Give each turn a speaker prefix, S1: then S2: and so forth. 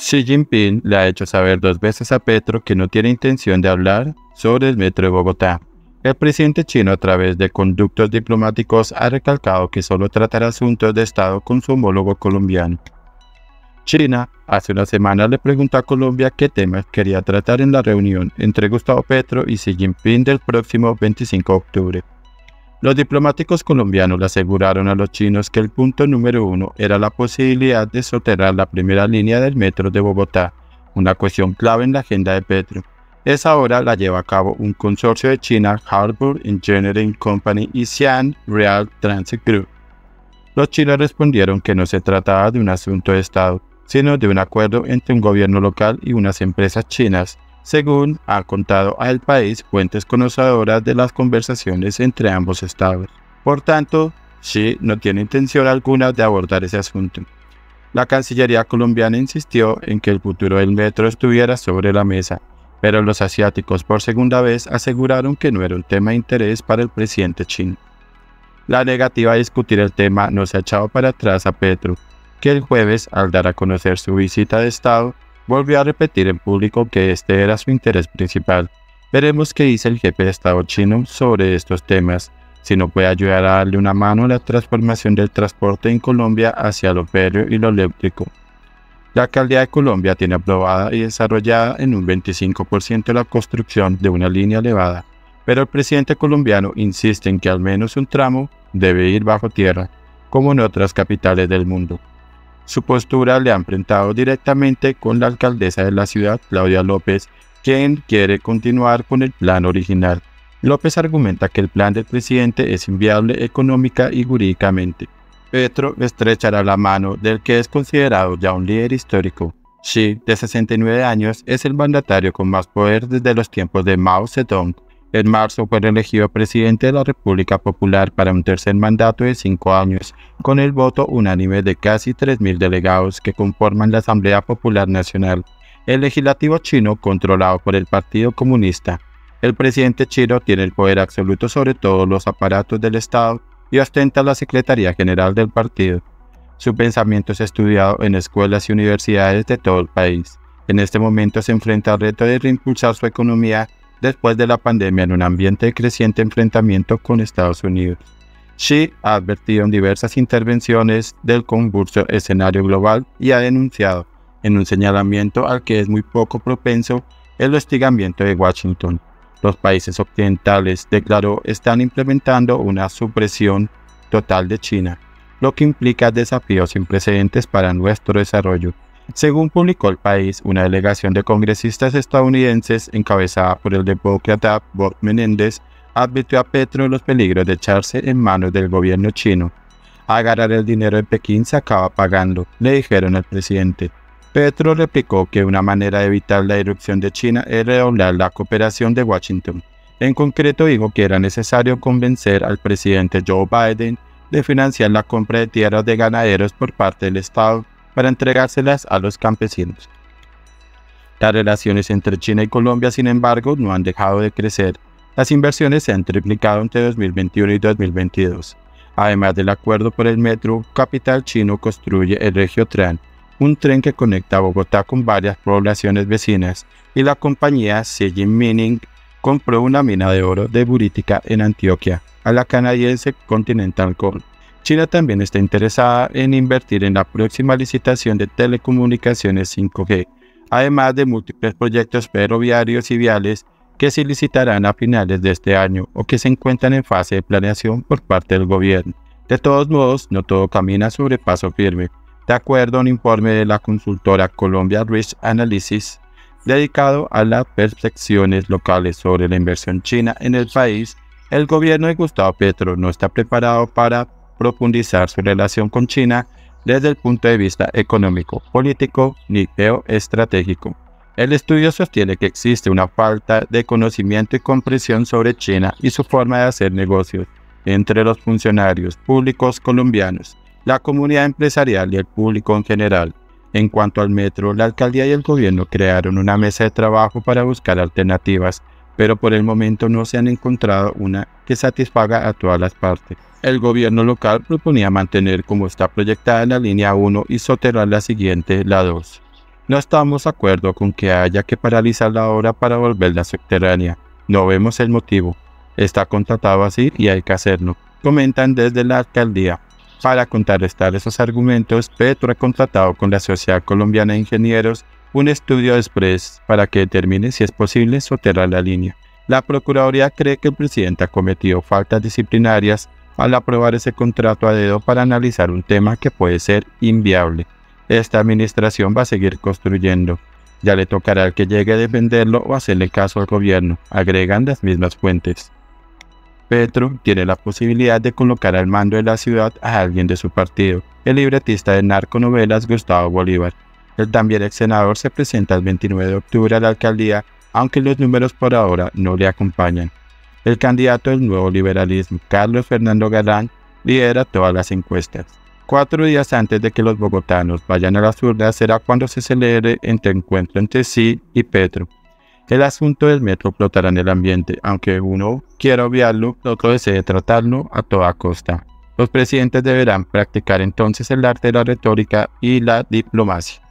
S1: Xi Jinping le ha hecho saber dos veces a Petro que no tiene intención de hablar sobre el metro de Bogotá. El presidente chino a través de conductos diplomáticos ha recalcado que solo tratará asuntos de Estado con su homólogo colombiano. China hace una semana le preguntó a Colombia qué temas quería tratar en la reunión entre Gustavo Petro y Xi Jinping del próximo 25 de octubre. Los diplomáticos colombianos le aseguraron a los chinos que el punto número uno era la posibilidad de soterrar la primera línea del metro de Bogotá, una cuestión clave en la agenda de Petro. Esa hora la lleva a cabo un consorcio de China, Harbour Engineering Company y Xi'an Real Transit Group. Los chinos respondieron que no se trataba de un asunto de Estado, sino de un acuerdo entre un gobierno local y unas empresas chinas según ha contado al país fuentes conocedoras de las conversaciones entre ambos estados. Por tanto, Xi no tiene intención alguna de abordar ese asunto. La Cancillería colombiana insistió en que el futuro del metro estuviera sobre la mesa, pero los asiáticos por segunda vez aseguraron que no era un tema de interés para el presidente chino. La negativa a discutir el tema no se ha echado para atrás a Petro, que el jueves, al dar a conocer su visita de Estado, volvió a repetir en público que este era su interés principal. Veremos qué dice el jefe de Estado chino sobre estos temas, si no puede ayudar a darle una mano a la transformación del transporte en Colombia hacia lo férreo y lo eléctrico. La alcaldía de Colombia tiene aprobada y desarrollada en un 25% la construcción de una línea elevada, pero el presidente colombiano insiste en que al menos un tramo debe ir bajo tierra, como en otras capitales del mundo. Su postura le ha enfrentado directamente con la alcaldesa de la ciudad, Claudia López, quien quiere continuar con el plan original. López argumenta que el plan del presidente es inviable económica y jurídicamente. Petro estrechará la mano del que es considerado ya un líder histórico. Xi, de 69 años, es el mandatario con más poder desde los tiempos de Mao Zedong, en marzo fue elegido presidente de la República Popular para un tercer mandato de cinco años, con el voto unánime de casi 3.000 delegados que conforman la Asamblea Popular Nacional. El legislativo chino controlado por el Partido Comunista. El presidente chino tiene el poder absoluto sobre todos los aparatos del Estado y ostenta la Secretaría General del partido. Su pensamiento es estudiado en escuelas y universidades de todo el país. En este momento se enfrenta al reto de reimpulsar su economía después de la pandemia en un ambiente de creciente enfrentamiento con Estados Unidos. Xi ha advertido en diversas intervenciones del convulso escenario global y ha denunciado, en un señalamiento al que es muy poco propenso, el hostigamiento de Washington. Los países occidentales, declaró, están implementando una supresión total de China, lo que implica desafíos sin precedentes para nuestro desarrollo. Según publicó el país, una delegación de congresistas estadounidenses encabezada por el demócrata Bob Menéndez advirtió a Petro los peligros de echarse en manos del gobierno chino. Agarrar el dinero de Pekín se acaba pagando, le dijeron al presidente. Petro replicó que una manera de evitar la irrupción de China es redoblar la cooperación de Washington. En concreto dijo que era necesario convencer al presidente Joe Biden de financiar la compra de tierras de ganaderos por parte del Estado para entregárselas a los campesinos. Las relaciones entre China y Colombia, sin embargo, no han dejado de crecer. Las inversiones se han triplicado entre 2021 y 2022. Además del acuerdo por el metro, Capital Chino construye el Regiotran, un tren que conecta Bogotá con varias poblaciones vecinas, y la compañía Sejin Mining compró una mina de oro de Burítica en Antioquia, a la canadiense Continental Gold. China también está interesada en invertir en la próxima licitación de telecomunicaciones 5G, además de múltiples proyectos ferroviarios y viales que se licitarán a finales de este año o que se encuentran en fase de planeación por parte del gobierno. De todos modos, no todo camina sobre paso firme. De acuerdo a un informe de la consultora Colombia Risk Analysis, dedicado a las percepciones locales sobre la inversión china en el país, el gobierno de Gustavo Petro no está preparado para profundizar su relación con China desde el punto de vista económico, político ni geoestratégico. El estudio sostiene que existe una falta de conocimiento y comprensión sobre China y su forma de hacer negocios entre los funcionarios públicos colombianos, la comunidad empresarial y el público en general. En cuanto al metro, la alcaldía y el gobierno crearon una mesa de trabajo para buscar alternativas, pero por el momento no se han encontrado una que satisfaga a todas las partes. El gobierno local proponía mantener como está proyectada la línea 1 y soterrar la siguiente, la 2. No estamos de acuerdo con que haya que paralizar la obra para volverla subterránea. No vemos el motivo. Está contratado así y hay que hacerlo. Comentan desde la alcaldía. Para contrarrestar esos argumentos, Petro ha contratado con la Sociedad Colombiana de Ingenieros un estudio express para que determine si es posible soterrar la línea. La Procuraduría cree que el presidente ha cometido faltas disciplinarias al aprobar ese contrato a dedo para analizar un tema que puede ser inviable. Esta administración va a seguir construyendo. Ya le tocará al que llegue a defenderlo o hacerle caso al gobierno, agregan las mismas fuentes. Petro tiene la posibilidad de colocar al mando de la ciudad a alguien de su partido, el libretista de narconovelas Gustavo Bolívar. El también ex senador se presenta el 29 de octubre a la alcaldía, aunque los números por ahora no le acompañan. El candidato del nuevo liberalismo, Carlos Fernando Galán, lidera todas las encuestas. Cuatro días antes de que los bogotanos vayan a las urnas será cuando se celebre este encuentro entre sí y Petro, el asunto del metro flotará en el ambiente, aunque uno quiera obviarlo, otro desee tratarlo a toda costa. Los presidentes deberán practicar entonces el arte de la retórica y la diplomacia.